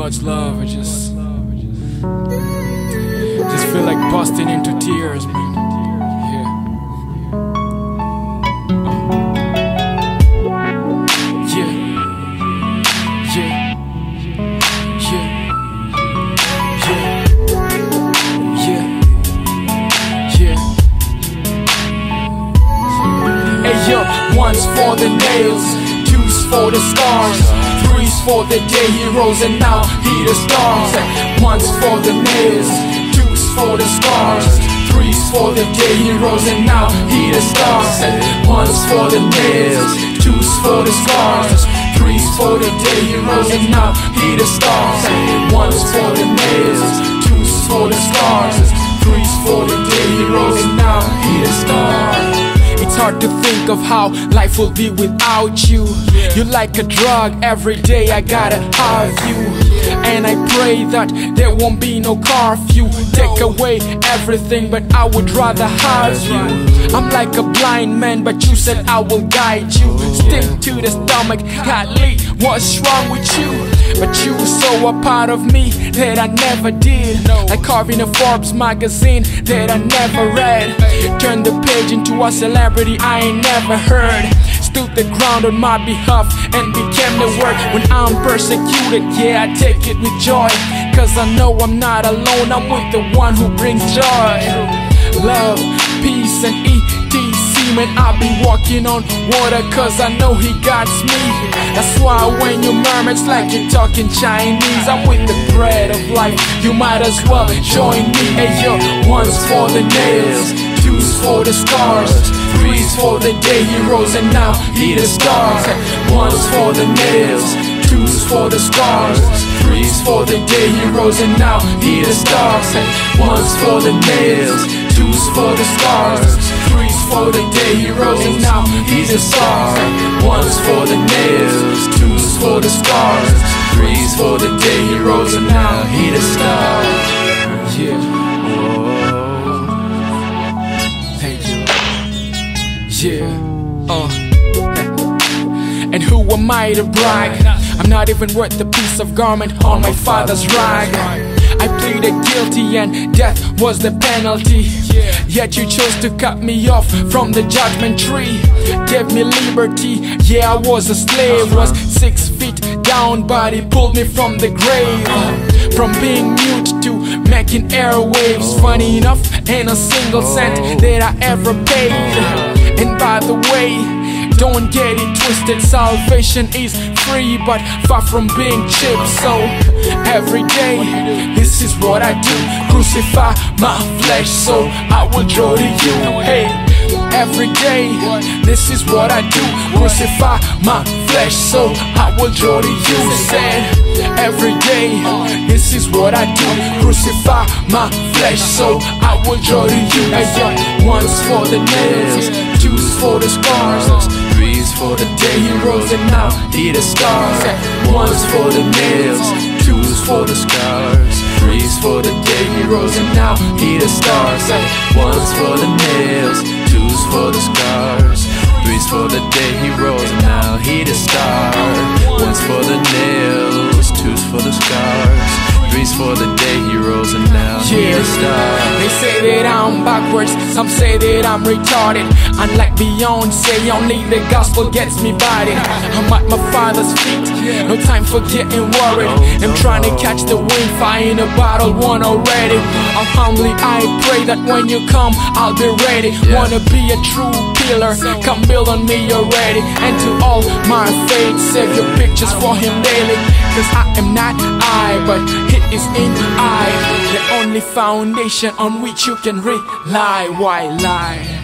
God's love, I just just feel like busting into tears, man. Yeah. Yeah. Yeah. Yeah. Yeah. Yeah. Yeah. Hey yo, one's for the nails, two's for the scars, three's for the day heroes, and now he the stars. One's for the nails, two's for the scars, three's for the day heroes, and now he the stars. One's for the nails, two's for the scars, three's for the day heroes, and now he the stars. One's for the nails, two's for the scars, three's for the day heroes, and now he the stars. It's hard to think of how life will be without you. You're like a drug, every day I gotta have you. And I pray that there won't be no curfew. Take away everything, but I would rather have you. I'm like a blind man, but you said I will guide you. Oh. Stick to the stomach, Golly, what's wrong with you? But you were so a part of me that I never did. Like carving a Forbes magazine that I never read. Page into a celebrity I ain't never heard. Stood the ground on my behalf and became the word when I'm persecuted. Yeah, I take it with joy. Cause I know I'm not alone, I'm with the one who brings joy. Love, peace, and ETC. Man, I'll be walking on water cause I know he got me. That's why when you murmur, it's like you're talking Chinese. I'm with the bread of life, you might as well join me. Hey yo, one's for the nails, two's for the scars, three's for the day heroes, and now he the stars. One's for the nails, two's for the scars, three's for the day heroes, and now he the stars. One's for the nails, two's for the scars, three's for the day heroes, and now he's a star. One's for the nails, two's for the scars, three's for the day heroes, and now he the star. Yeah. To brag? I'm not even worth the piece of garment on my father's rag. I pleaded guilty and death was the penalty. Yet you chose to cut me off from the judgment tree. Gave me liberty. Yeah, I was a slave. Was six feet down, but he pulled me from the grave. From being mute to making airwaves. Funny enough, ain't a single cent that I ever paid. And by the way, don't get it twisted, salvation is free, but far from being cheap. So every day, this is what I do crucify my flesh so I will draw to you. Hey, every day, this is what I do crucify my flesh so I will draw to you. Said every day, this is what I do crucify my flesh so I will draw to you. Hey, yo, one's for the nails, two's for the scars. Three's for the day heroes and now he the stars. One's for the nails, two's for the scars. Three's for the day heroes and now he the stars. One's for the nails, two's for the scars. Three's for the day heroes and now he the star. One's for the nails, two's for the scars. Three's for the day heroes and now star. They say that I'm backwards, some say that I'm retarded. Unlike Beyonce, only the gospel gets me bodied. I'm at my father's feet, no time for getting worried. I'm trying to catch the wind, find a bottle one already. I'm humbly, I pray that when you come, I'll be ready. Wanna be a true pillar, come build on me already. And to all my faith, save your pictures for him daily. Cause I am not I, but it is in I. The only foundation on which you can rely. Why lie?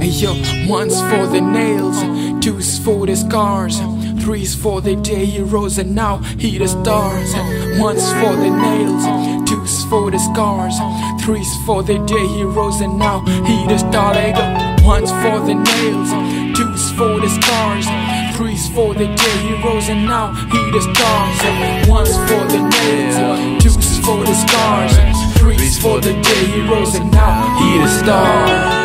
Yo, one's for the nails, two's for the scars, three's for the day heroes, and now he the stars. One's for the nails, two's for the scars, three's for the day heroes, and now he the star. One's for the nails, two's for the scars, three's for the day heroes, and now he the stars. One's for the nails, two's for the scars, three's for the day heroes, and now he the star.